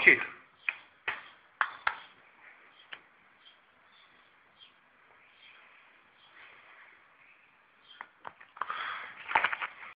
Rohit.